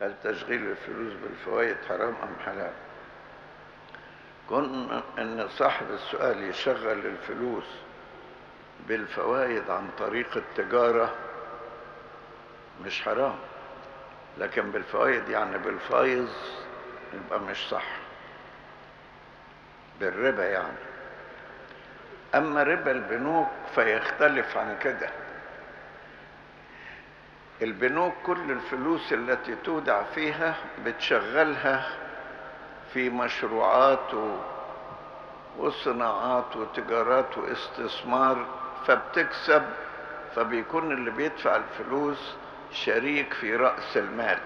هل تشغيل الفلوس بالفوائد حرام أم حلال؟ كون أن صاحب السؤال يشغل الفلوس بالفوائد عن طريق التجارة مش حرام لكن بالفوائد يعني بالفايز يبقى مش صح. بالربا يعني. أما ربا البنوك فيختلف عن كده. البنوك كل الفلوس التي تودع فيها بتشغلها في مشروعات. وصناعات وتجارات واستثمار فبتكسب فبيكون اللي بيدفع الفلوس شريك في رأس المال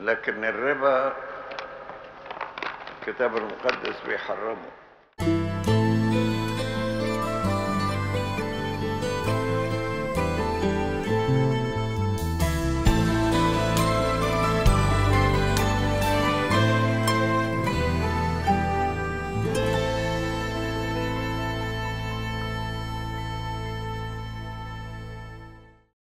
لكن الربا الكتاب المقدس بيحرمه